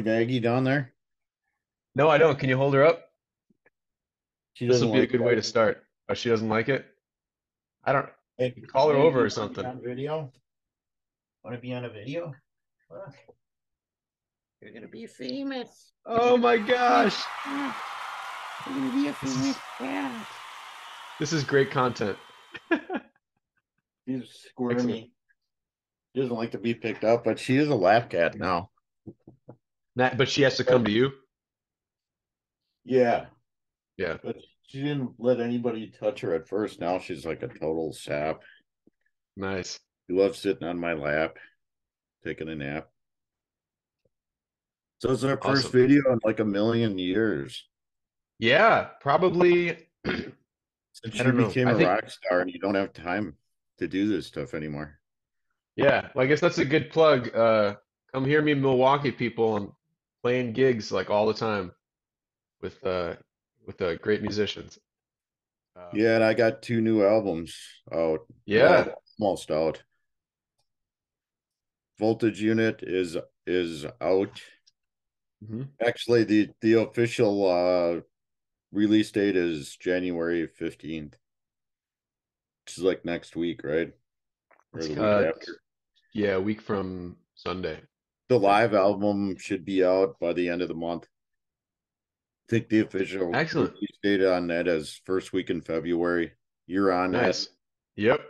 See Maggie down there? No, I don't. Can you hold her up? She This doesn't will be a like good way to that. start. Oh, she doesn't like it? I don't. Hey, call her Maggie, over or wanna be something. On video? Want to be on a video? Look. You're gonna be famous. Oh my gosh. You're gonna be a famous cat. This is great content. She's squirmy. She doesn't like to be picked up, but she is a lap cat now. That, but she has to come to you. Yeah, Yeah. but she didn't let anybody touch her at first. Now she's like a total sap. Nice. She loves sitting on my lap, taking a nap. So it's our first Awesome. video in like a million years Yeah, probably. since I you don't know. became a think- rock star and you don't have time to do this stuff anymore. Yeah, well, I guess that's a good plug. Uh, come hear me, Milwaukee people. I'm playing gigs like all the time with uh with uh, great musicians. Uh, Yeah, and I got two new albums out. Yeah. almost out. Voltage Unit is is out. Mhm. Actually, the the official uh release date is January 15th. Which is like next week, right? Or the week after. Yeah, a week from Sunday. The live album should be out by the end of the month. I think the official Excellent. date on that is first week in February. You're on that. Nice. Yep.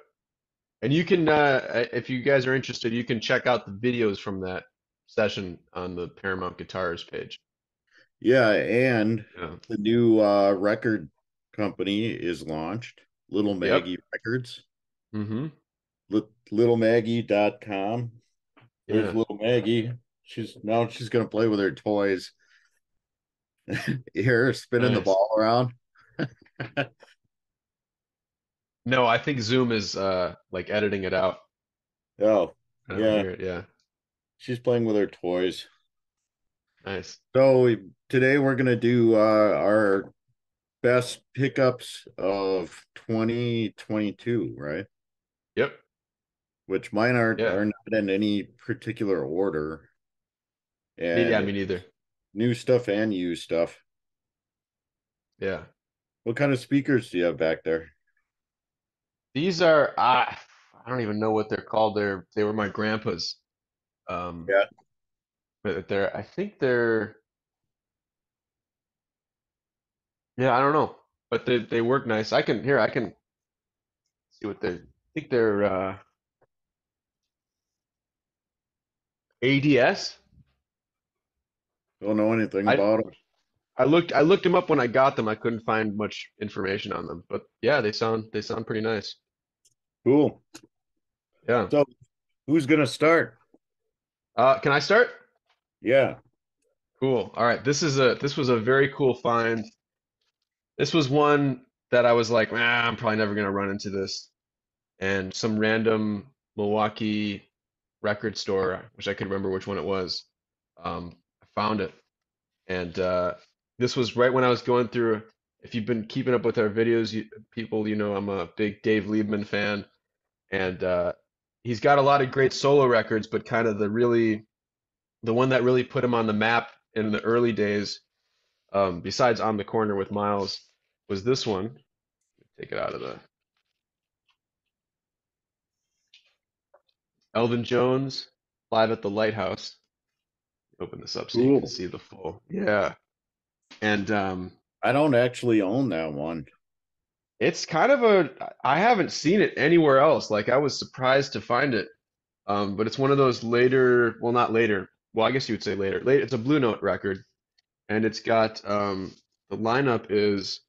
And you can, uh, if you guys are interested, you can check out the videos from that session on the Paramount Guitars page. Yeah, and Yeah. the new uh record company is launched, Little Maggie Records. Mm-hmm. Li- littlemaggie.com. There's Yeah. little Maggie. She's now she's gonna play with her toys. Here, spinning the ball around. No, I think Zoom is uh like editing it out. Oh, Yeah. it. Yeah. she's playing with her toys. Nice. So we- today we're gonna do uh our best pickups of 2022, right? Which mine are Yeah. are not in any particular order. And Yeah, me neither. new stuff and used stuff. Yeah. What kind of speakers do you have back there? These are I I don't even know what they're called. They're they were my grandpa's. Um, Yeah. But they're I think they're yeah, I don't know. But they they work nice. I can here I can see what they're I think they're uh ADS. Don't know anything I- about them. I looked I looked them up when I got them. I couldn't find much information on them. But yeah, they sound they sound pretty nice. Cool. Yeah. So who's gonna start? Uh, can I start? Yeah. Cool. All right. This is a this was a very cool find. This was one that I was like, ah, I'm probably never gonna run into this. And some random Milwaukee record store, which I could remember which one it was, um, I found it. And uh, this was right when I was going through. If you've been keeping up with our videos, you, people, you know I'm a big Dave Liebman fan, and uh, he's got a lot of great solo records, but kind of the really the one that really put him on the map in the early days, um, besides On the Corner with Miles, was this one. Take it out of the Elvin Jones, Live at the Lighthouse. Open this up so you Cool. can see the full. Yeah. And um, I don't actually own that one. it's kind of a, I haven't seen it anywhere else. Like I was surprised to find it. Um, but it's one of those later, well, not later. Well, I guess you would say later. Late, it's a Blue Note record, and it's got um, the lineup is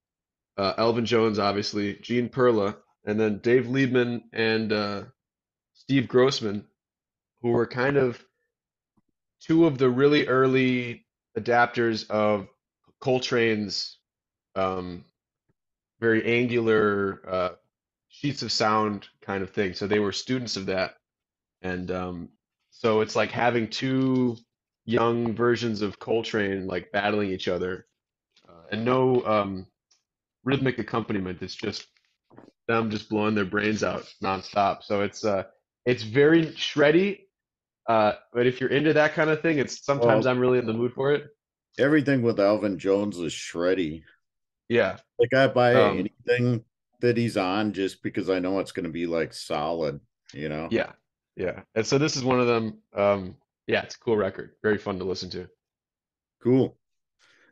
uh, Elvin Jones, obviously, Gene Perla, and then Dave Liebman and uh, Steve Grossman, who were kind of two of the really early adapters of Coltrane's um, very angular uh, sheets of sound kind of thing. So they were students of that. And um, so it's like having two young versions of Coltrane like battling each other uh, and no um, rhythmic accompaniment. It's just them just blowing their brains out nonstop. So it's uh, it's very shreddy. Uh, but if you're into that kind of thing, it's sometimes Well, I'm really in the mood for it. everything with Elvin Jones is shreddy. Yeah. Like I buy Um, anything that he's on just because I know it's going to be like solid, you know? yeah. Yeah. And so this is one of them. Um, yeah, it's a cool record. Very fun to listen to. Cool.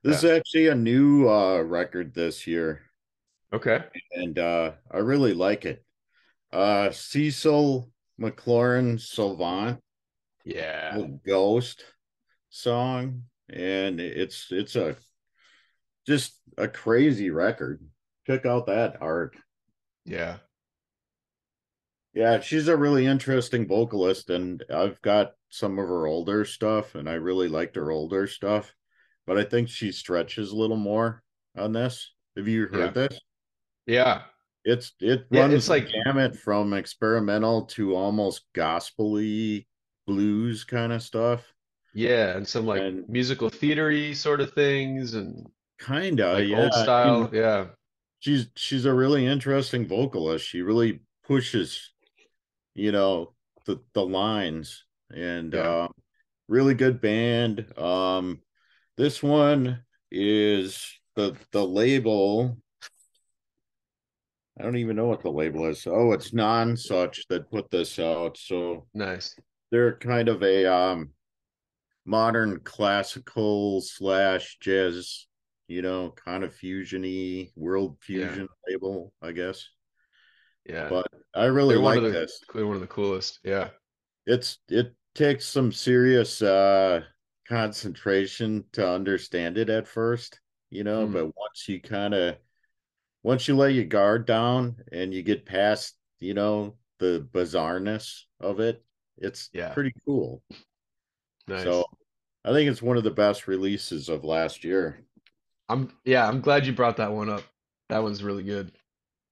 This is actually a new uh record this year, Okay. and uh I really like it. Uh Cécile McLorin Salvant, Yeah. Ghost song, and it's it's a just a crazy record. Check out that art. Yeah. Yeah, she's a really interesting vocalist, and I've got some of her older stuff, and I really liked her older stuff, but I think she stretches a little more on this. Have you heard this? Yeah. It's it Yeah, runs it's like- gamut from experimental to almost gospely blues kind of stuff. Yeah. And some like And- musical theatery sort of things and Kinda, like yeah. old style. Yeah. she's she's a really interesting vocalist. She really pushes, you know, the the lines and Yeah. uh really good band. Um this one is the the label. I don't even know what the label is. Oh, it's Nonesuch that put this out. So Nice. they're kind of a um modern classical slash jazz, you know, kind of fusiony world Yeah. fusion label, I guess. Yeah. But I really They're one like of the this. they're one of the coolest. Yeah. It's it takes some serious uh concentration to understand it at first, you know, Mm. but once you kind of once you lay your guard down and you get past, you know, the bizarreness of it, it's Yeah. pretty cool. Nice. So I think it's one of the best releases of last year. I'm yeah, I'm glad you brought that one up. That one's really good.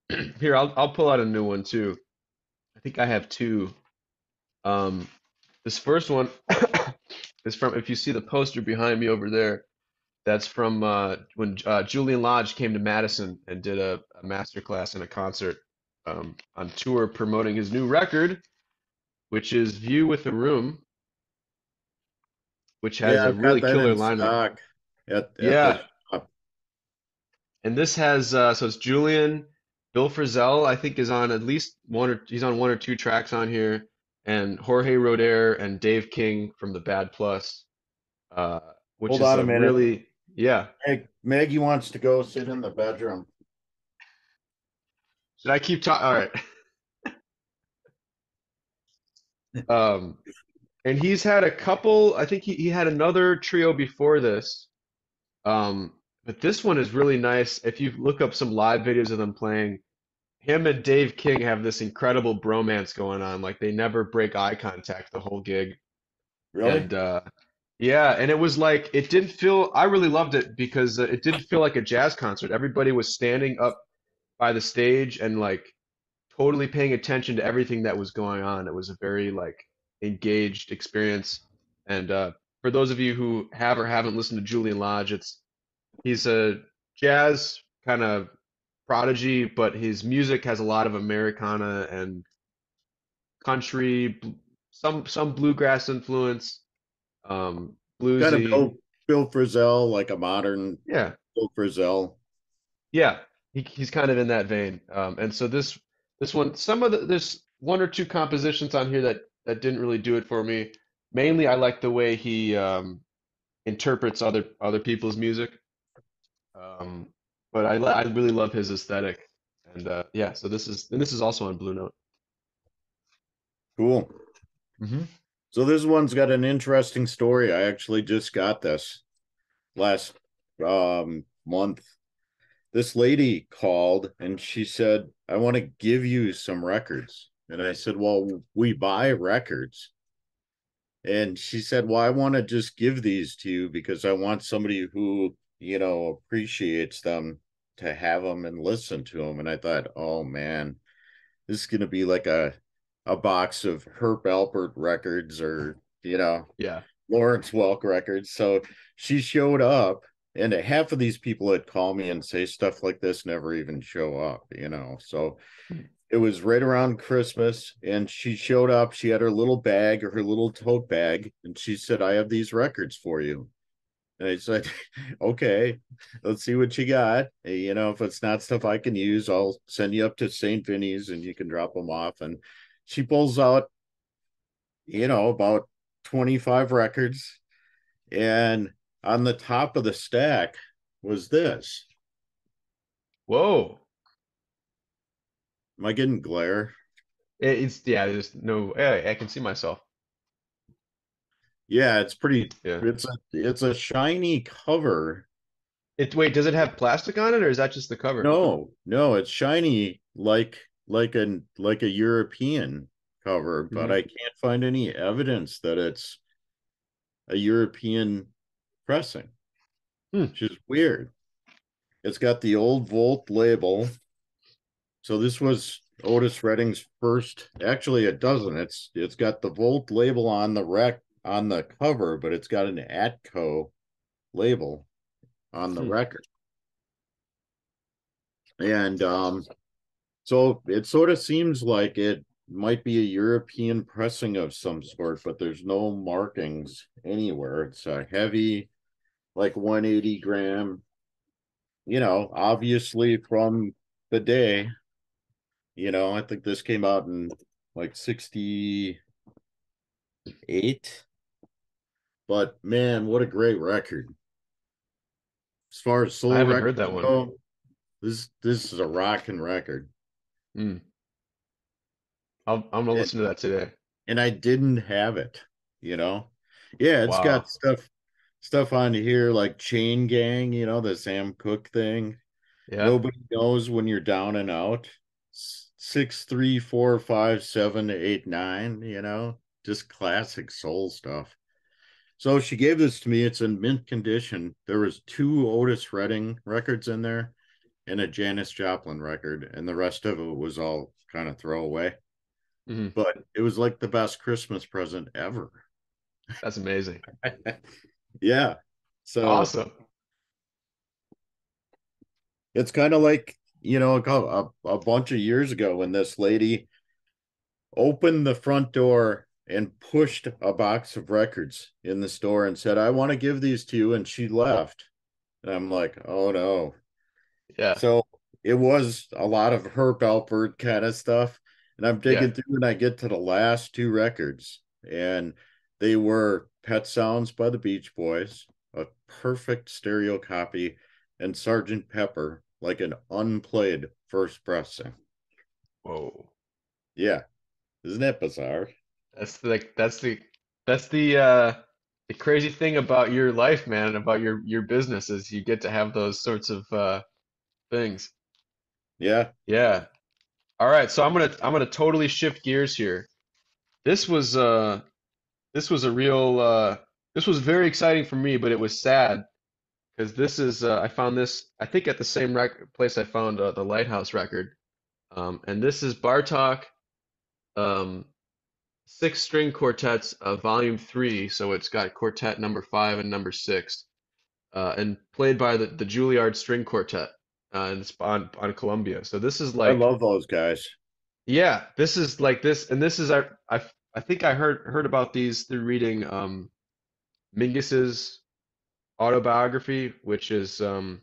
Here, I'll I'll pull out a new one too. I think I have two. Um, this first one is from if you see the poster behind me over there, that's from uh, when uh, Julian Lage came to Madison and did a, a master class and a concert um, on tour promoting his new record, which is View with a Room, which has a I've got really killer in lineup. At, at Yeah. And this has uh so it's Julian, Bill Frisell, I think is on at least one or he's on one or two tracks on here, and Jorge Roeder and Dave King from the Bad Plus, uh, which Hold is on a a minute. really yeah. Meg, Maggie wants to go sit in the bedroom. Should I keep talking? All right. Um, and he's had a couple. I think he, he had another trio before this. Um, but this one is really nice. If you look up some live videos of them playing, him and Dave King have this incredible bromance going on. Like they never break eye contact the whole gig. Really? And uh, yeah, and it was like it didn't feel. I really loved it because uh, it didn't feel like a jazz concert. Everybody was standing up by the stage and like totally paying attention to everything that was going on. It was a very like engaged experience. And uh, for those of you who have or haven't listened to Julian Lage, it's he's a jazz kind of prodigy, but his music has a lot of Americana and country, some some bluegrass influence, um, kind of. Bill, Bill Frisell, like a modern Yeah, Bill Frisell. yeah, he, he's kind of in that vein. Um, and so this this one, some of the there's one or two compositions on here that that didn't really do it for me. Mainly, I like the way he um, interprets other other people's music. Um, but I I really love his aesthetic. And uh, yeah, so this is and this is also on Blue Note. Cool. Mm-hmm. So this one's got an interesting story. I actually just got this last um month. This lady called and she said, I want to give you some records. And I said, Well, we buy records. And she said, Well, I want to just give these to you because I want somebody who, you know, appreciates them to have them and listen to them. And I thought, oh man, this is gonna be like a a box of Herb Alpert records or you know Yeah, Lawrence Welk records. So she showed up, and half of these people that call me and say stuff like this never even show up, you know. So hmm. it was right around Christmas, and she showed up. She had her little bag or her little tote bag, and she said, I have these records for you. And I said, okay, let's see what you got. You know, if it's not stuff I can use, I'll send you up to St. Vinny's and you can drop them off. And she pulls out, you know, about 25 records. And on the top of the stack was this. Whoa. Am I getting glare? It's yeah, there's no yeah, I can see myself. Yeah, it's pretty. Yeah. It's a it's a shiny cover. It wait, does it have plastic on it or is that just the cover? No, no, it's shiny like like a like a European cover, but Mhm. I can't find any evidence that it's a European pressing. Hmm. Which is weird. It's got the old Volt label. So this was Otis Redding's first. Actually, it doesn't. It's it's got the Volt label on the rec on the cover, but it's got an Atco label on the Hmm. record. And um so it sort of seems like it might be a European pressing of some sort, but there's no markings anywhere. It's a heavy, like 180 gram, you know, obviously from the day. You know, I think this came out in like 68. But man, what a great record. As far as soul I haven't records heard that one. go, this this is a rocking record. Mm. I'm gonna listen to that today. and I didn't have it, you know. Yeah, it's Wow. got stuff stuff on here like Chain Gang, you know, the Sam Cooke thing. Yeah. Nobody knows when you're down and out. Six, three, four, five, seven, eight, nine, you know, just classic soul stuff. So she gave this to me. It's in mint condition. There was two Otis Redding records in there and a Janis Joplin record, and the rest of it was all kind of throwaway. Mhm. But it was like the best Christmas present ever. That's amazing. yeah. So Awesome. it's kind of like you know a, a bunch of years ago when this lady opened the front door and pushed a box of records in the store and said i want to give these to you and she left and i'm like oh no Yeah. so it was a lot of herb alpert kind of stuff and i'm digging Yeah. through and i get to the last two records and they were pet sounds by the beach boys a perfect stereo copy and sergeant pepper like an unplayed first pressing Whoa. yeah isn't that bizarre That's the, like that's the that's the uh the crazy thing about your life, man, about your your business is you get to have those sorts of uh things. yeah Yeah. All right, so I'm gonna I'm gonna totally shift gears here. This was uh this was a real uh this was very exciting for me, but it was sad because this is uh, I found this I think at the same rec place I found uh, the Lighthouse record. Um and this is Bartok um six string quartets of volume 3, so it's got quartet number 5 and number 6. Uh and played by the the Juilliard string quartet. Uh, and it's on on Columbia. So this is like i love those guys yeah, this is like this, and this is I I I think I heard heard about these through reading um Mingus's autobiography, which is um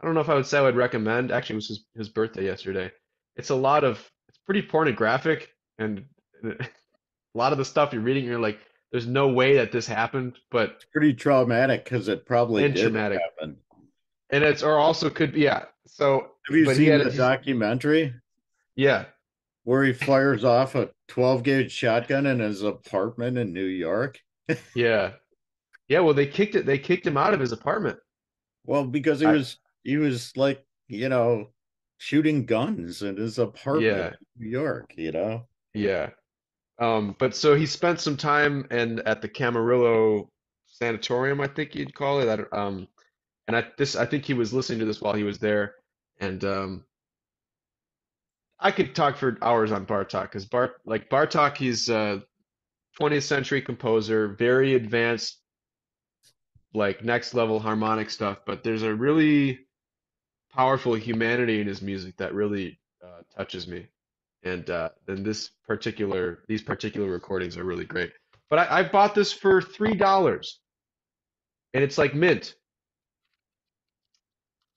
I don't know if I would say I would recommend. Actually, it was his his birthday yesterday. It's a lot of it's pretty pornographic, and a lot of the stuff you're reading, you're like, there's no way that this happened, but it's pretty traumatic because it probably did traumatic. happen and it's or also could be yeah. So have you but he seen had the he's- documentary yeah. where he fires off a 12 gauge shotgun in his apartment in new york Yeah. Yeah, well they kicked it they kicked him out of his apartment. Well, because he I- was he was like, you know, shooting guns in his apartment Yeah. in New York, you know. Yeah. Um, but so he spent some time and at the Camarillo Sanatorium, I think you'd call it. Um, and I this I think he was listening to this while he was there, and um, I could talk for hours on Bartok because Bart like Bartok, he's a 20th century composer, very advanced, like next level harmonic stuff. But there's a really powerful humanity in his music that really uh, touches me. and uh, then this particular these particular recordings are really great. But I, I bought this for three dollars, and it's like mint.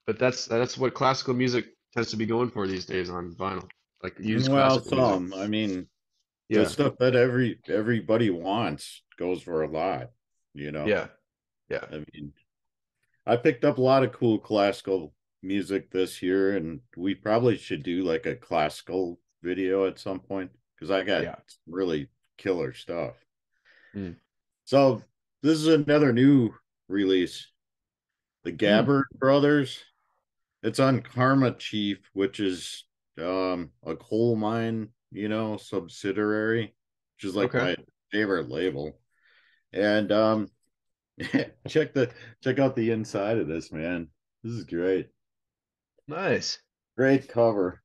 But that's that's what classical music tends to be going for these days on vinyl, like used Well, classical music. some. I mean, the Yeah, stuff that every everybody wants goes for a lot, you know. yeah, yeah. I mean, I picked up a lot of cool classical music this year, and we probably should do like a classical video at some point because I got Yeah. some really killer stuff. Mm. So this is another new release, the Hmm. Gabbard Brothers. It's on Karma Chief, which is um a Colemine, you know, subsidiary, which is like Okay. my favorite label. And um check the check out the inside of this, man. This is great. Nice. Great cover.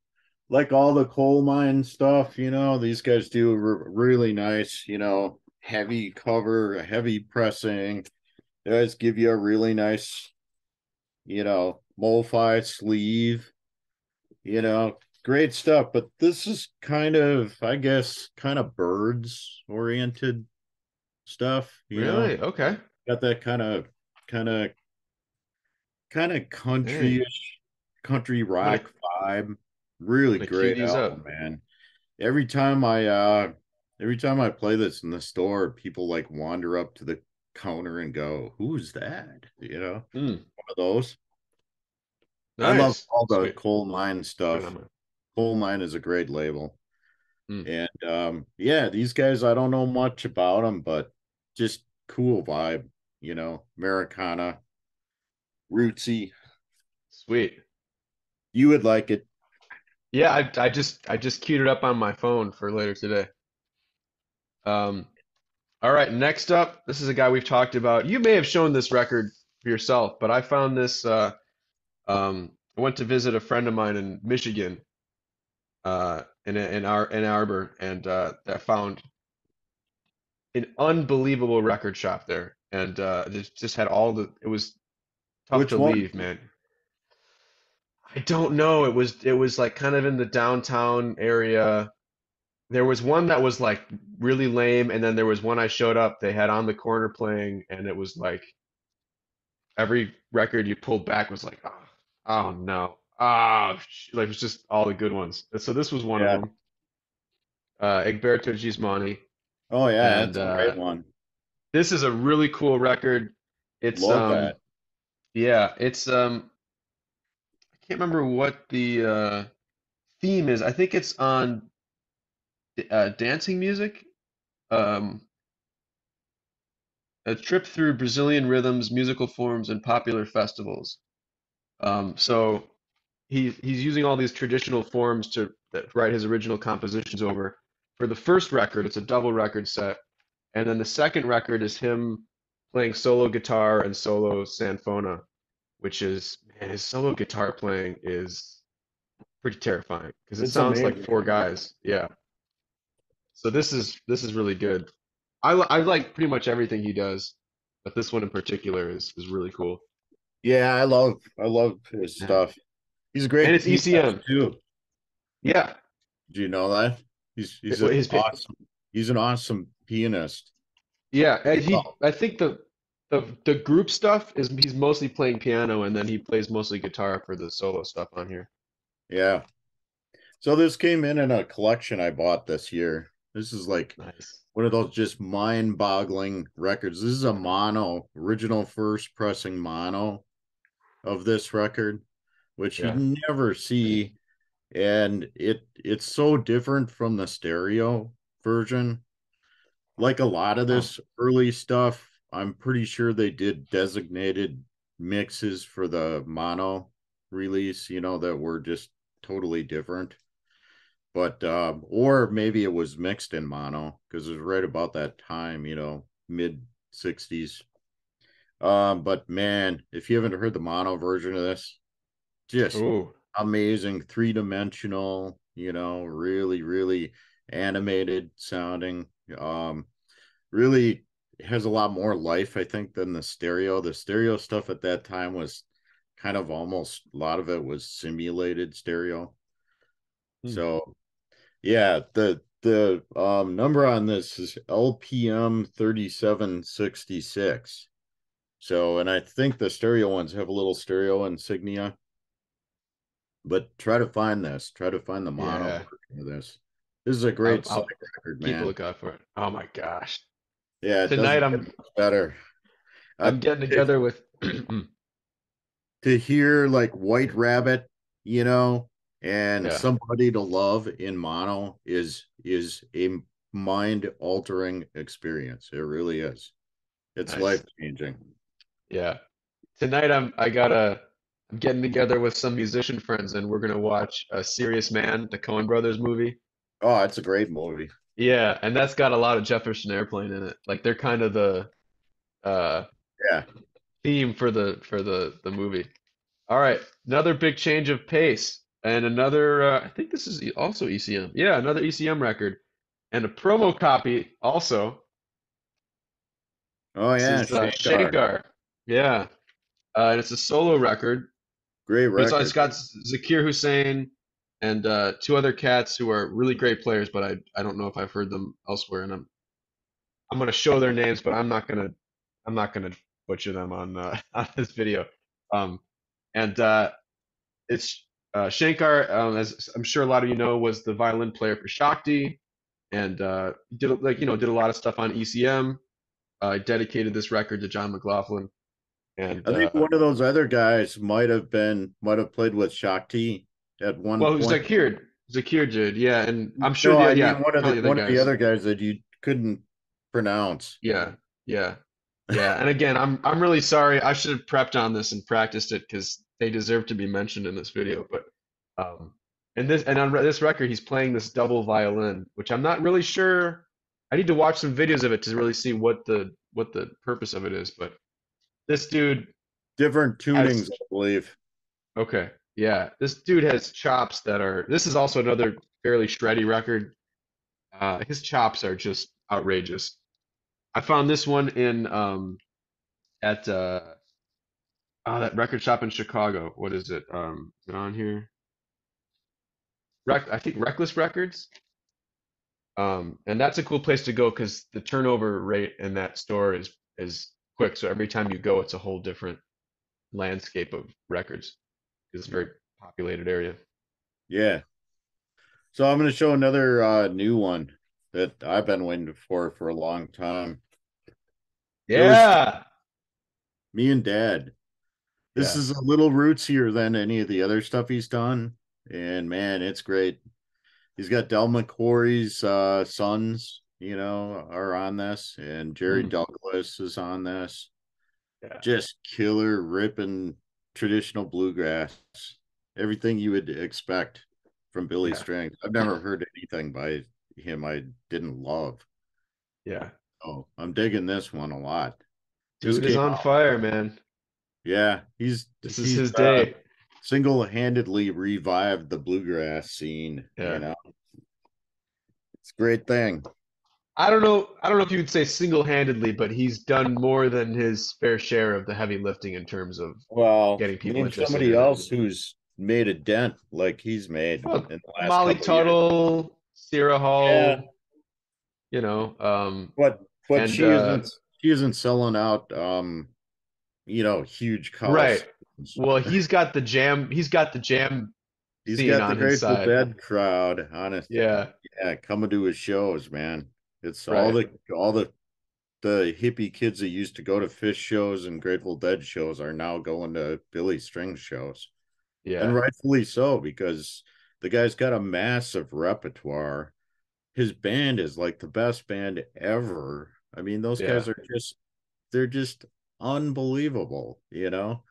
Like all the Colemine stuff, you know, these guys do r- really nice, you know, heavy cover, heavy pressing. They always give you a really nice, you know, MoFi sleeve, you know, great stuff. But this is kind of, I guess, kind of Byrds oriented stuff, you know Really? Okay. got that kind of kind of kind of countryish country rock vibe really gonna great album up. man every time i uh every time i play this in the store people like wander up to the counter and go who's that you know Mm, one of those i love all the Sweet. Colemine stuff Colemine is a great label Mm. and um yeah these guys i don't know much about them but just cool vibe you know americana rootsy Sweet. you would like it Yeah, I I just I just queued it up on my phone for later today. Um, all right, next up, this is a guy we've talked about. You may have shown this record yourself, but I found this uh um I went to visit a friend of mine in Michigan, uh in in our in Arbor, and uh I found an unbelievable record shop there. And uh just just had all the it was tough Which to one? leave, man. I don't know. It was it was like kind of in the downtown area. There was one that was like really lame, and then there was one I showed up, they had on the corner playing, and it was like every record you pulled back was like, oh, oh no. Ah, sh-" like it was just all the good ones. So this was one Yeah. of them. Uh, Egberto Gismonti. oh yeah And, that's a great uh, one This is a really cool record. It's love um that yeah, it's um I can't remember what the uh theme is. I think it's on uh dancing music. Um a trip through Brazilian rhythms, musical forms, and popular festivals. Um so he he's using all these traditional forms to write his original compositions over. For the first record, it's a double record set, and then the second record is him playing solo guitar and solo sanfona, which is man, his solo guitar playing is pretty terrifying because it It's sounds like four guys. Yeah. So this is this is really good. I I like pretty much everything he does, but this one in particular is is really cool. Yeah i love i love his stuff he's a great And it's ECM. Uh, too Yeah. do you know that he's he's his awesome he's an awesome pianist Yeah, and he. I think the the the group stuff is he's mostly playing piano and then he plays mostly guitar for the solo stuff on here. yeah so this came in in a collection i bought this year this is like Nice. one of those just mind-boggling records. This is a mono, original first pressing mono of this record, which Yeah. you never see, and it it's so different from the stereo version. Like a lot of this early stuff, I'm pretty sure they did designated mixes for the mono release, you know, that were just totally different but um or maybe it was mixed in mono because it was right about that time you know mid 60s um but man if you haven't heard the mono version of this just Ooh. amazing three-dimensional you know really really animated sounding um really has a lot more life i think than the stereo the stereo stuff at that time was kind of almost a lot of it was simulated stereo Hmm. so Yeah, the the um number on this is LPM 3766. So, and I think the stereo ones have a little stereo insignia. But try to find this. Try to find the mono Yeah. version of this. This is a great I'll- side record, Keep a man. lookout for it. Oh my gosh. Yeah, Tonight I'm better. I'm Uh, getting together with to hear like White Rabbit, you know, and Yeah. somebody to love in mono is is a mind altering experience. It really is. It's Nice. life changing. Yeah. Tonight I'm I gotta I'm getting together with some musician friends and we're gonna watch a Serious Man, the Coen Brothers movie. Oh, it's a great movie. Yeah, and that's got a lot of Jefferson Airplane in it. Like they're kind of the uh Yeah. theme for the for the the movie. All right, another big change of pace and another uh, I think this is also ECM. Yeah, another ECM record and a promo copy also. Oh This yeah, is, uh, Shankar. Yeah. Uh, and it's a solo record. Great But It's, record. it's got Zakir Hussain and uh, two other cats who are really great players, but I I don't know if I've heard them elsewhere, and I'm I'm gonna show their names, but I'm not gonna I'm not gonna butcher them on uh, on this video. Um, and uh, it's uh, Shankar, um, as I'm sure a lot of you know, was the violin player for Shakti, and uh, did like you know did a lot of stuff on ECM. Uh, dedicated this record to John McLaughlin, and I think uh, one of those other guys might have been might have played with Shakti at one well, point. Zakir Zakir did, yeah, and I'm sure no, the I yeah mean one of probably the one of the other guys that you couldn't pronounce. Yeah, yeah, yeah. And again, I'm I'm really sorry. I should have prepped on this and practiced it because they deserve to be mentioned in this video. But um, and this and on this record, he's playing this double violin, which I'm not really sure. I need to watch some videos of it to really see what the what the purpose of it is. But this dude, Different tunings, I believe. okay, yeah, this dude has chops that are. This is also another fairly shreddy record. Uh, his chops are just outrageous. I found this one in um at uh oh that record shop in Chicago. What is it? Um is it on here? Rec I think Reckless Records. Um and that's a cool place to go because the turnover rate in that store is is quick. So every time you go it's a whole different landscape of records. It's a very populated area. Yeah. So I'm going to show another uh, new one that I've been waiting for for a long time. Yeah. Me and Dad. This Yeah. is a little rootsier than any of the other stuff he's done, and man, it's great. He's got Del McCoury's uh, sons, you know, are on this, and Jerry Mm. Douglas is on this. Yeah. Just killer, ripping traditional bluegrass. Everything you would expect from Billy Yeah. Strings. I've never heard anything by him I didn't love. Yeah. Oh, I'm digging this one a lot. Dude is on out. fire, man. Yeah, he's This is his uh, day. single-handedly revived the bluegrass scene. Yeah. You know, it's a great thing. I don't know. I don't know if you would say single-handedly, but he's done more than his fair share of the heavy lifting in terms of. Well, Getting people name interested somebody else who's made a dent like he's made Well, in the last Molly. Tuttle, Sierra Hull, Yeah. you know, um, But but And, she uh, isn't she isn't selling out um you know huge costs. Right. well, he's got the jam. He's got the jam. He's got the Grateful. Dead crowd honestly. Yeah, yeah, coming to his shows, man. It's Right. all the all the the hippie kids that used to go to Phish shows and Grateful Dead shows are now going to Billy String shows, yeah, and rightfully so because the guy's got a massive repertoire. His band is like the best band ever. I mean, those guys are just they're just unbelievable, you know.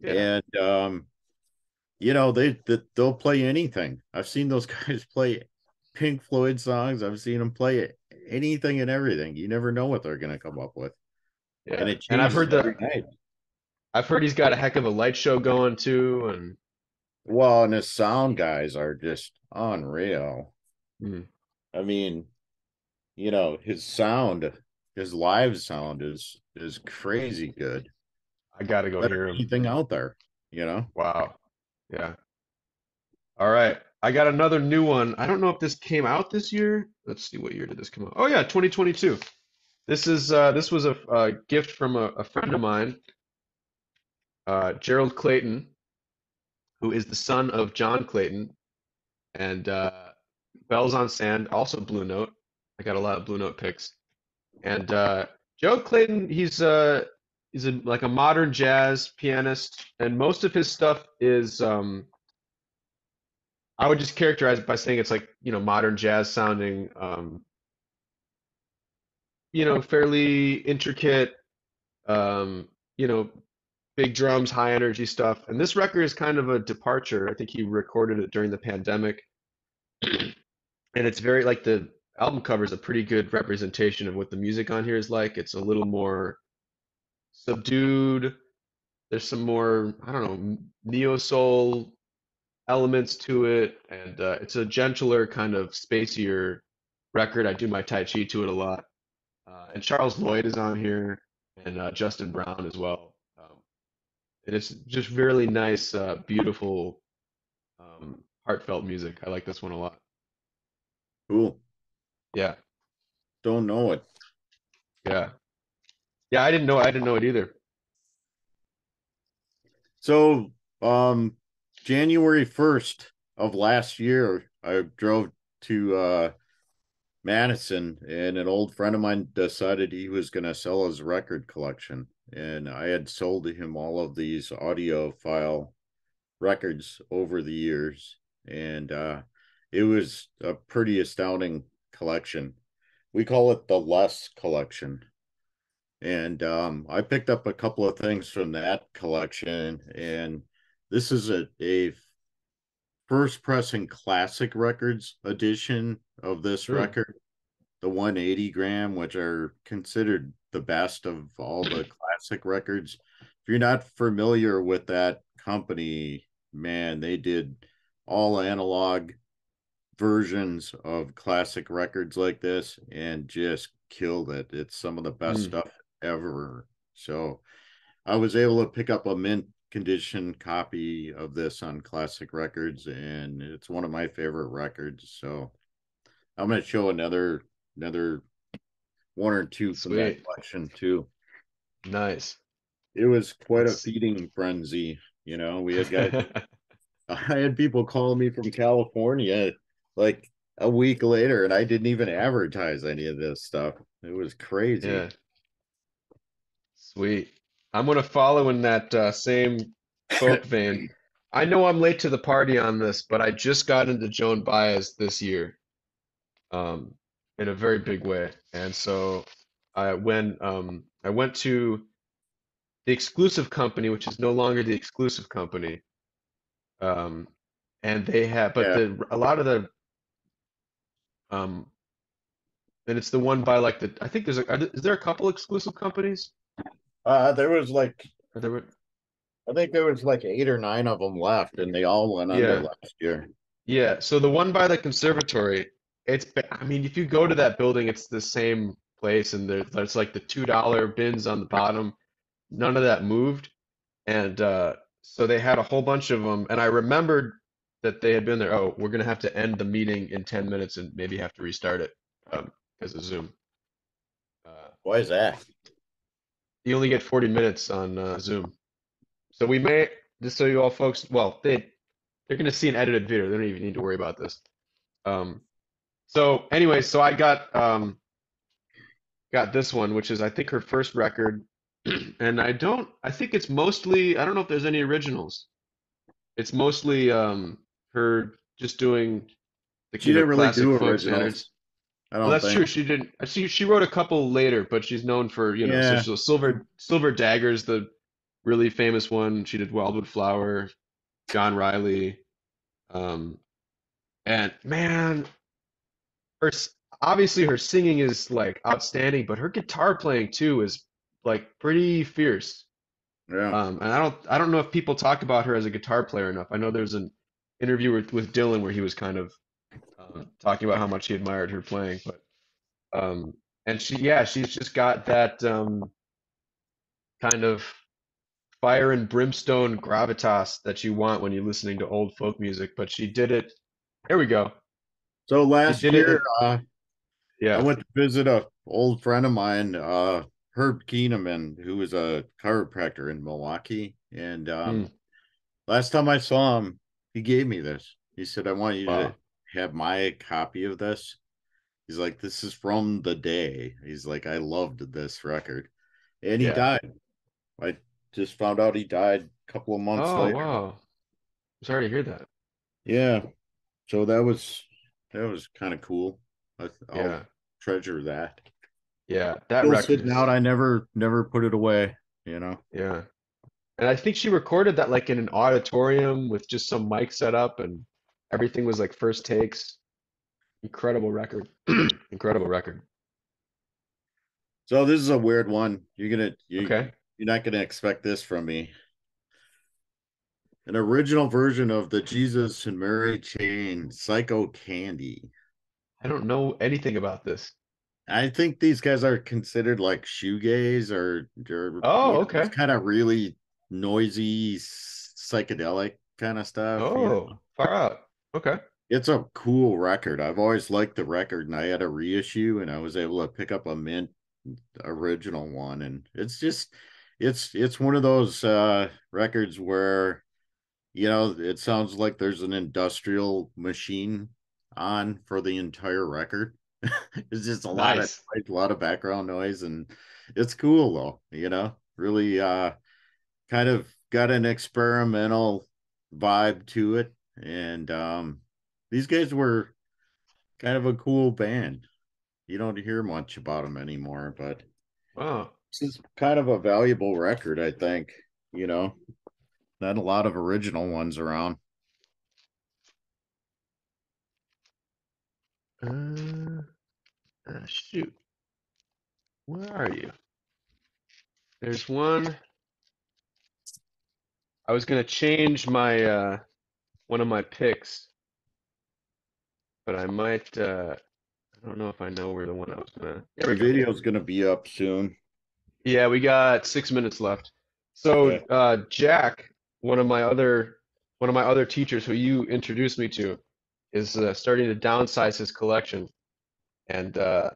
yeah. And um, you know they, they they'll play anything. I've seen those guys play Pink Floyd songs. I've seen them play anything and everything. You never know what they're gonna come up with, yeah. and it And I've heard changes the. every night. I've heard he's got a heck of a light show going too, and Well, and his sound guys are just unreal. Mhm. I mean, you know, his sound, his live sound is is crazy good. I gotta go Better hear him. anything out there, you know. Wow. Yeah. All right. I got another new one. I don't know if this came out this year. Let's see, what year did this come out? Oh yeah, 2022. This is uh, this was a, a gift from a, a friend of mine, uh, Gerald Clayton, who is the son of John Clayton, and uh, Bells on Sand, also Blue Note. I got a lot of Blue Note picks, and uh, Joe Clayton, he's uh, he's a, like a modern jazz pianist, and most of his stuff is um, I would just characterize it by saying it's like, you know, modern jazz sounding, um, you know, fairly intricate, um, you know, big drums, high energy stuff. And this record is kind of a departure. I think he recorded it during the pandemic. And it's very like the album cover is a pretty good representation of what the music on here is like. It's a little more subdued. There's some more, I don't know, neo soul elements to it, and uh, it's a gentler kind of spacier record. I do my Tai Chi to it a lot. Uh, and Charles Lloyd is on here, and uh, Justin Brown as well. Um, and it's just really nice, uh, beautiful, um, heartfelt music. I like this one a lot. Cool. Yeah, Don't know it. yeah, yeah. I didn't know. I didn't know it either. So, um, January 1st of last year, I drove to uh Madison and an old friend of mine decided he was going to sell his record collection. And I had sold to him all of these audiophile records over the years. And uh, it was a pretty astounding collection. We call it the Less collection. And um, I picked up a couple of things from that collection. And this is a, a first pressing classic records edition of this record. The 180 gram which are considered the best of all the classic records. If you're not familiar with that company man they did all analog versions of classic records like this and just killed it. It's some of the best Mm. stuff ever. So i was able to pick up a mint condition copy of this on classic records and it's one of my favorite records so i'm going to show another another one or two from that collection too Nice. it was quite a feeding frenzy you know we had guys i had people calling me from california like a week later and i didn't even advertise any of this stuff it was crazy Yeah. Sweet. I'm gonna follow in that uh, same folk vein. I know I'm late to the party on this, but I just got into Joan Baez this year, um, in a very big way. And so I when um I went to the exclusive company, which is no longer the exclusive company, um, and they have, but Yeah. the a lot of the um, and it's the one by like the I think there's a is there a couple exclusive companies? Uh there was like there were, i think there was like eight or nine of them left and they all went under Yeah. last year Yeah, so the one by the conservatory, it's, I mean, if you go to that building, it's the same place and there, there's like the two dollar bins on the bottom. None of that moved. And uh, so they had a whole bunch of them. And I remembered that they had been there. Oh, we're gonna have to end the meeting in 10 minutes and maybe have to restart it um, because of Zoom. Uh, why is that you only get 40 minutes on uh, Zoom. So we may, just so you all folks, well, they they're gonna see an edited video. They don't even need to worry about this. Um, so anyway, so I got um got this one, which is I think her first record, and I don't, I think it's mostly, I don't know if there's any originals. It's mostly um her just doing the She didn't really do originals. standards. I Well, that's think true. She didn't. She she wrote a couple later, but she's known for you know Yeah. so Silver Silver Daggers, the really famous one. She did Wildwood Flower, John Riley, um, and man, her obviously her singing is like outstanding, but her guitar playing too is like pretty fierce. yeah Um, and I don't I don't know if people talk about her as a guitar player enough. I know there's an interview with, with Dylan where he was kind of um, talking about how much he admired her playing, but um, and she yeah she's just got that um, kind of fire and brimstone gravitas that you want when you're listening to old folk music. But she did it There we go. So last year, uh, I went to visit a old friend of mine, uh, Herb Keeneman, who was a chiropractor in Milwaukee. And um, Mm. last time I saw him, he gave me this. He said, I want you Wow. to have my copy of this. He's like, This is from the day. He's like, I loved this record. And he Yeah. died. I just found out he died a couple of months Oh, later. wow. Sorry to hear that. Yeah. So that was that was kind of cool. I, I'll Yeah. treasure that. Yeah. That Still record sitting is- out. I never never put it away. You know. Yeah. And I think she recorded that like in an auditorium with just some mic set up and everything was like first takes. Incredible record. Incredible record. So this is a weird one. You're gonna you, Okay. you're not gonna expect this from me. An original version of the Jesus and Mary chain Psycho Candy. I don't know anything about this. I think these guys are considered like shoegaze or, or Oh, okay. Kind of really noisy, psychedelic kind of stuff. you oh, know? Oh, far out. Okay. It's a cool record. I've always liked the record, and I had a reissue, and I was able to pick up a mint original one, and it's just, it's it's one of those uh records where, you know, it sounds like there's an industrial machine on for the entire record. it's just a lot Nice. of a lot of background noise, and it's cool though. You know, really uh, kind of got an experimental vibe to it, and um these guys were kind of a cool band. You don't hear much about them anymore, but Wow. this is kind of a valuable record, I think. You know, not a lot of original ones around. Uh, uh, shoot. Where are you? There's one. I was gonna change my uh one of my picks, but I might uh I don't know if I know where the one I was gonna. There The we go. video's gonna be up soon. Yeah, we got six minutes left. So, Okay. uh, Jack, one of my other one of my other teachers who you introduced me to, is uh, starting to downsize his collection, and uh,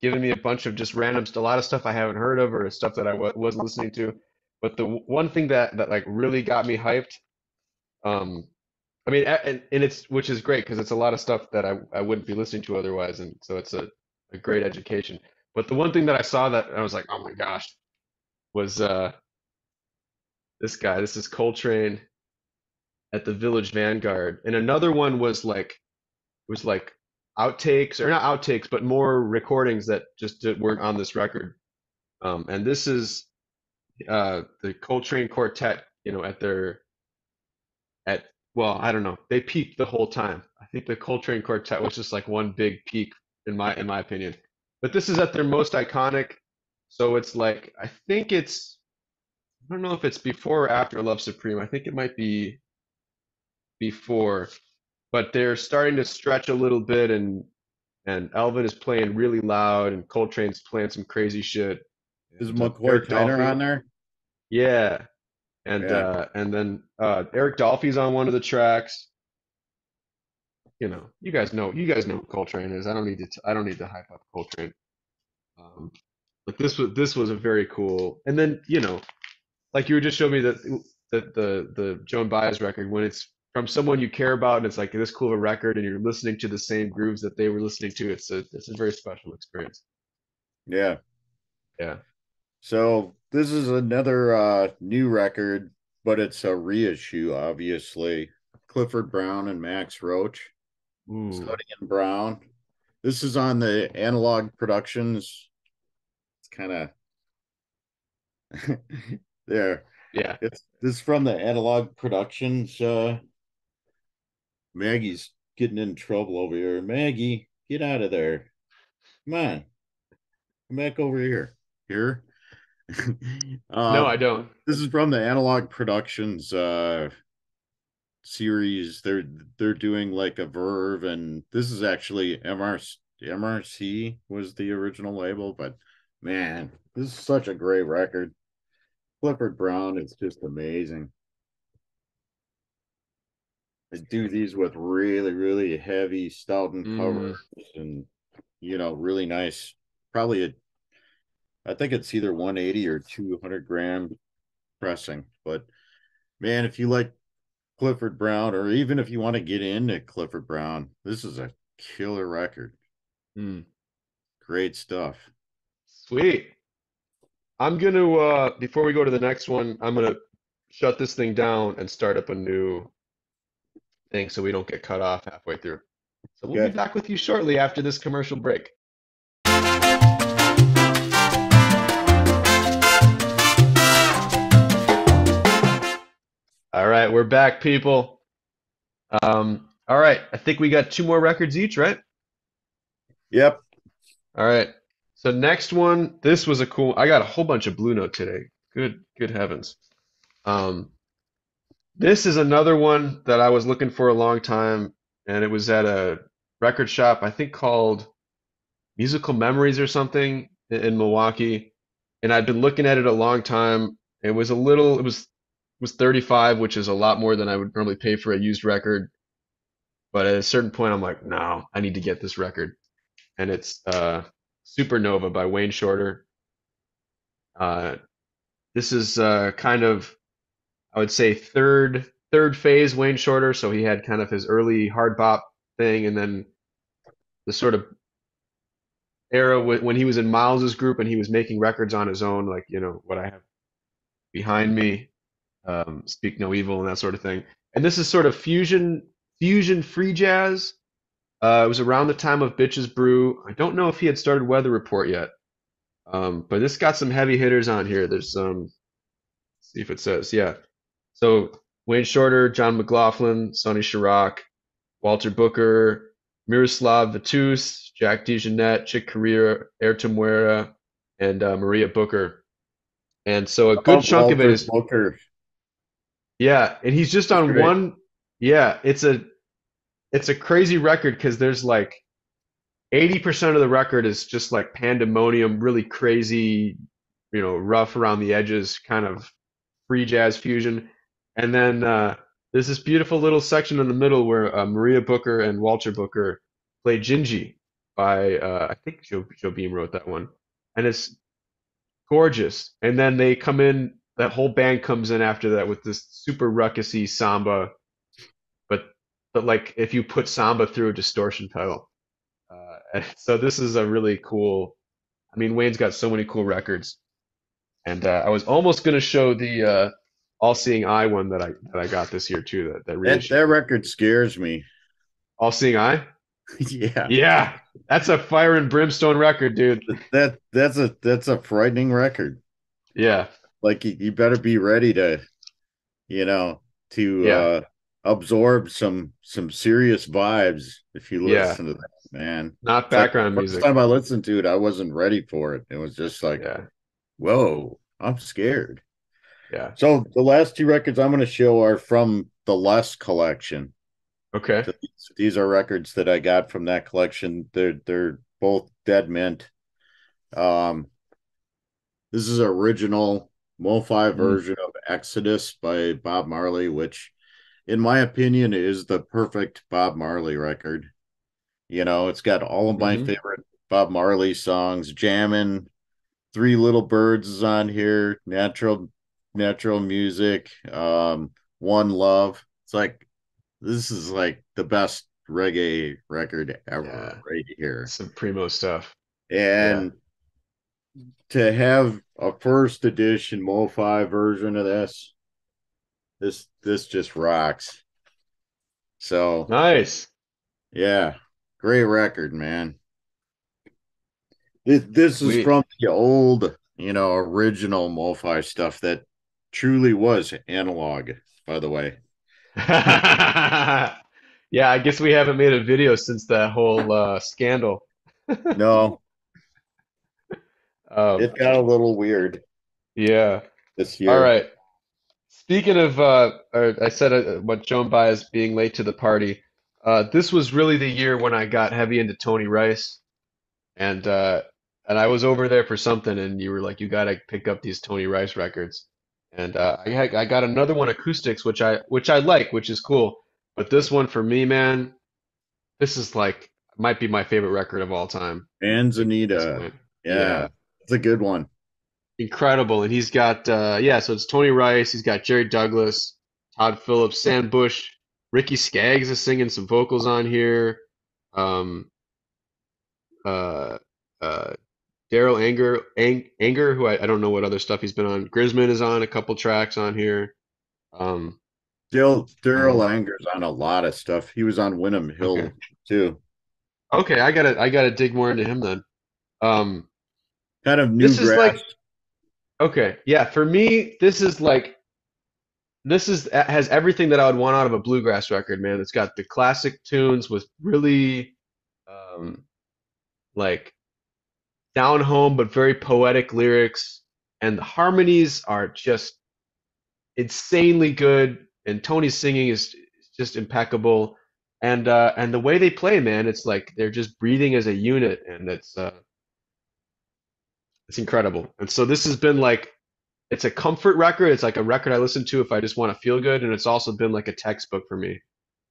giving me a bunch of just random, a lot of stuff I haven't heard of or stuff that I w wasn't listening to. But the w- one thing that that like really got me hyped, um, I mean, and, and it's which is great because it's a lot of stuff that I I wouldn't be listening to otherwise, and so it's a a great education. But the one thing that I saw that I was like, oh my gosh, was uh this guy. This is Coltrane at the Village Vanguard. And another one was like was like outtakes or not outtakes, but more recordings that just did, weren't on this record. Um, and this is uh the Coltrane Quartet, you know, at their well, I don't know. They peaked the whole time. I think the Coltrane Quartet was just like one big peak in my in my opinion. But this is at their most iconic. So it's like I think it's I don't know if it's before or after Love Supreme. I think it might be before. But they're starting to stretch a little bit and and Elvin is playing really loud and Coltrane's playing some crazy shit. Is McCoy Tyner on there? Yeah. And Yeah. uh and then uh Eric Dolphy's on one of the tracks. You know, you guys know you guys know who Coltrane is. I don't need to t- I don't need to hype up Coltrane. Um but this was this was a very cool and then, you know, like you were just showing me that the the the Joan Baez record when it's from someone you care about and it's like this cool of a record and you're listening to the same grooves that they were listening to, it's a it's a very special experience. Yeah. Yeah. So this is another uh new record, but it's a reissue, obviously. Clifford Brown and Max Roach. Ooh. Study in Brown. This is on the Analog Productions. It's kind of there. Yeah. It's this is from the Analog Productions. Uh, Maggie's getting in trouble over here. Maggie, get out of there. Come on, come back over here. Here. uh, No, I don't. this is from the Analog Productions uh series. They're they're doing like a Verve, and this is actually EmArcy EmArcy was the original label, but man, this is such a great record. Clifford Brown is just amazing. They do these with really, really heavy Stoughton Mm. and you know, really nice. Probably a I think it's either 180 or 200 gram pressing. But man, if you like Clifford Brown, or even if you want to get into Clifford Brown, this is a killer record. Mm. Great stuff. Sweet. I'm gonna uh before we go to the next one, I'm gonna shut this thing down and start up a new thing so we don't get cut off halfway through. So we'll be back with you shortly after this commercial break. All right, we're back, people. Um, all right, I think we got two more records each, right? Yep. All right. So next one, this was a cool. I got a whole bunch of Blue Note today. Good, good heavens. Um, this is another one that I was looking for a long time, and it was at a record shop, I think called Musical Memories or something in, in Milwaukee. And I'd been looking at it a long time. It was a little, it was was 35, which is a lot more than I would normally pay for a used record. But at a certain point, I'm like, no, I need to get this record. And it's uh, Supernova by Wayne Shorter. Uh, this is uh, kind of, I would say, third third phase Wayne Shorter. So he had kind of his early hard bop thing, and then the sort of era wh- when he was in Miles's group and he was making records on his own, like you know what I have behind me, um, Speak No Evil and that sort of thing. And this is sort of fusion fusion free jazz. Uh, it was around the time of Bitches Brew. I don't know if he had started Weather Report yet, um, but this got some heavy hitters on here. There's um, see if it says, yeah. So Wayne Shorter, John McLaughlin, Sonny Sharrock, Walter Booker, Miroslav Vitous, Jack DeJohnette, Chick Corea, Airto Moreira, and uh, Maria Booker. And so a good chunk of it is Walter Booker. Yeah, and he's just on great. one. Yeah, it's a it's a crazy record because there's like 80% of the record is just like pandemonium, really crazy, you know, rough around the edges, kind of free jazz fusion. And then uh, there's this beautiful little section in the middle where uh, Maria Booker and Walter Booker play Dindi by uh, I think Joe Jobim wrote that one, and it's gorgeous. And then they come in, that whole band comes in after that with this super ruckusy samba, but but like if you put samba through a distortion pedal. Uh, so this is a really cool. I mean, Wayne's got so many cool records, and uh, I was almost gonna show the uh, All Seeing Eye one that I that I got this year too. That that That that record scares me. All Seeing Eye. yeah. Yeah, that's a fire and brimstone record, dude. That that's a that's a frightening record. Yeah, Like you, you better be ready to, you know, to Yeah. uh absorb some some serious vibes if you Yeah. listen to that, man. not It's like background music. First time I listened to it, I wasn't ready for it. It was just like, Yeah, whoa, I'm scared. yeah. So the last two records I'm going to show are from the Less collection. Okay. So these, these are records that I got from that collection. They're they're both dead mint. Um, this is original MoFi Mm. version of Exodus by Bob Marley, which, in my opinion, is the perfect Bob Marley record. You know, it's got all of my Mhm. favorite Bob Marley songs. jamming. Three Little Birds is on here. Natural, natural music. Um, One Love. It's like this is like the best reggae record ever, Yeah. right here. Some primo stuff. And to have a first edition MoFi version of this, this this just rocks. So Nice. yeah, great record, man. This this is Sweet. from the old, you know, original MoFi stuff that truly was analog, by the way. Yeah, I guess we haven't made a video since that whole uh, scandal. No, Um, it got a little weird yeah. this year. All right. Speaking of, uh, I said uh, what Joan Baez being late to the party. Uh, this was really the year when I got heavy into Tony Rice, and uh, and I was over there for something, and you were like, you gotta pick up these Tony Rice records, and uh, I had, I got another one acoustics, which I which I like, which is cool. But this one for me, man, this is like might be my favorite record of all time. And at this Zanita. point. Yeah, Yeah. It's a good one. Incredible. And he's got uh yeah, so it's Tony Rice, he's got Jerry Douglas, Todd Phillips, Sam Bush, Ricky Skaggs is singing some vocals on here. Um uh uh Darol Anger Ang, Anger, who I, I don't know what other stuff he's been on. Grisman is on a couple tracks on here. Um Darol Darol Anger's on a lot of stuff. He was on Windham Hill Okay. too. okay, I gotta I gotta dig more into him then. Um Kind of new This is like- Okay, yeah, for me, this is like this is has everything that I would want out of a bluegrass record, man. It's got the classic tunes with really um like down home but very poetic lyrics. And the harmonies are just insanely good and Tony's singing is is just impeccable. And uh and the way they play, man, it's like they're just breathing as a unit and it's uh it's incredible. And so this has been like it's a comfort record. It's like a record I listen to if I just want to feel good, and it's also been like a textbook for me,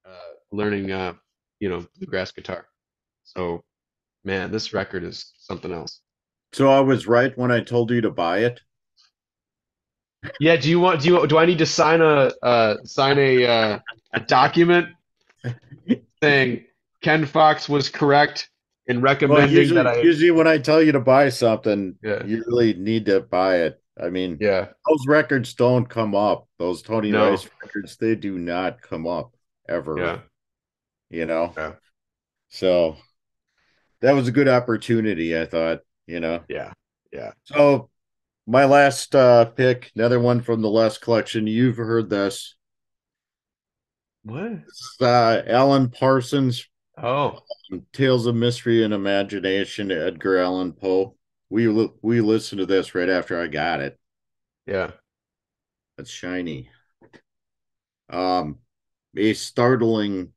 uh, learning uh, you know, bluegrass guitar. So, man, this record is something else. So I was right when I told you to buy it. Yeah, do you want do you do I need to sign a uh sign a uh a document saying Ken Fox was correct in Well, recommending usually, that I usually when I tell you to buy something, Yeah. you really need to buy it. I mean, yeah. those records don't come up. Those Tony No. Rice records, they do not come up ever. Yeah. You know? Yeah. So that was a good opportunity, I thought, you know. Yeah. Yeah. So my last uh pick, another one from the last collection. You've heard this. What? Uh Alan Parsons, Oh. Tales of Mystery and Imagination, Edgar Allan Poe. We li- we listened to this right after I got it. Yeah. That's shiny. Um, a startling,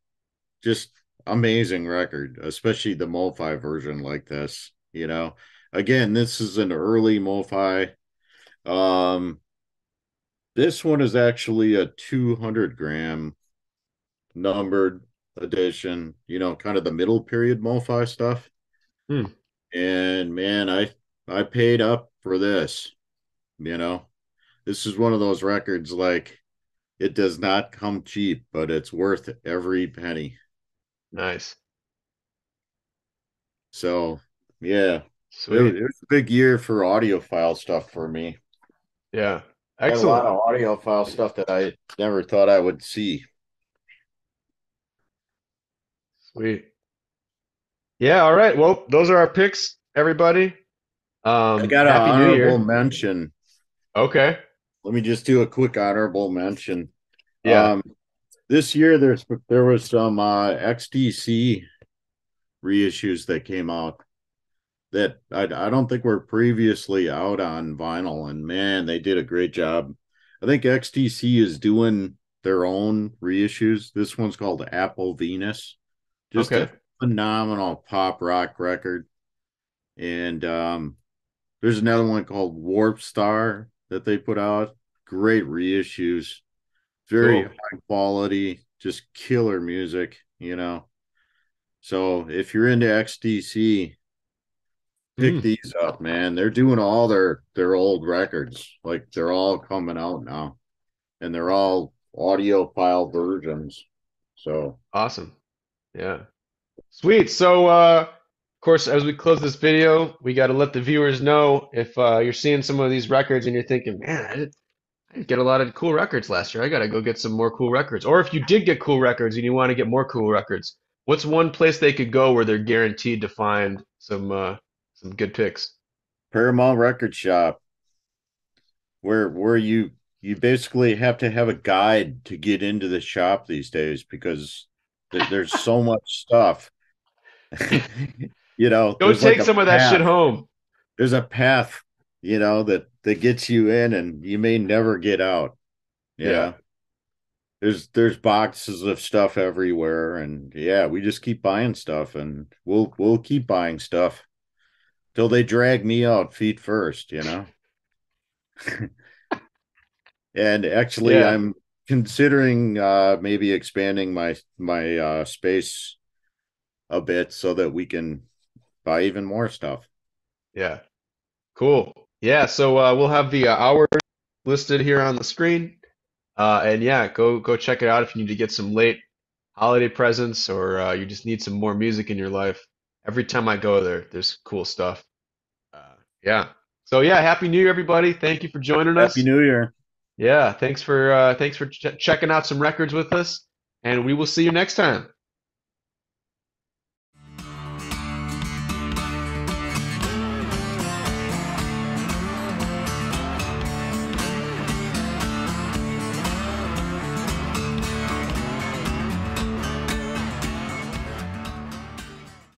just amazing record, especially the MoFi version like this. You know, again, this is an early MoFi. Um, this one is actually a 200 gram numbered edition, you know, kind of the middle period MoFi stuff. Hmm. And man, I I paid up for this, you know. This is one of those records like it does not come cheap, but it's worth every penny. Nice. So yeah, Sweet. it was a big year for audiophile stuff for me. Yeah. Got a lot Excellent. of audiophile stuff that I never thought I would see. Sweet. Yeah, all right. Well, those are our picks, everybody. Um, I got an honorable mention. Okay. Let me just do a quick honorable mention. Yeah. Um, this year there's there was some uh XTC reissues that came out that I I don't think were previously out on vinyl, and man, they did a great job. I think XTC is doing their own reissues. This one's called Apple Venus. Just Okay. a phenomenal pop rock record. And um there's another one called Wasp Star that they put out. Great reissues. Very Cool. high quality, just killer music, you know. So if you're into XTC, pick Mm. these up, man. They're doing all their their old records. Like they're all coming out now. And they're all audiophile versions. So Awesome. Yeah. Sweet. So, uh, of course, as we close this video, we got to let the viewers know if uh, you're seeing some of these records and you're thinking, man, I didn't, get a lot of cool records last year. I got to go get some more cool records. Or if you did get cool records and you want to get more cool records, what's one place they could go where they're guaranteed to find some uh, some good picks? Paramount Record Shop, where where you you basically have to have a guide to get into the shop these days because there's so much stuff. you know, Go like take a some of that shit home. There's a path, you know, that that gets you in, and you may never get out. You Yeah. There's there's boxes of stuff everywhere, and yeah, we just keep buying stuff, and we'll we'll keep buying stuff till they drag me out feet first, you know. and actually, Yeah. I'm considering uh maybe expanding my my uh space a bit so that we can buy even more stuff. Yeah. Cool. Yeah, so uh, we'll have the uh, hour listed here on the screen. Uh, and yeah, go go check it out if you need to get some late holiday presents or uh, you just need some more music in your life. Every time I go there, there's cool stuff. Uh, yeah. So yeah, happy New Year, everybody. Thank you for joining us. Happy New Year. Yeah, thanks for uh, thanks for ch checking out some records with us, and we will see you next time.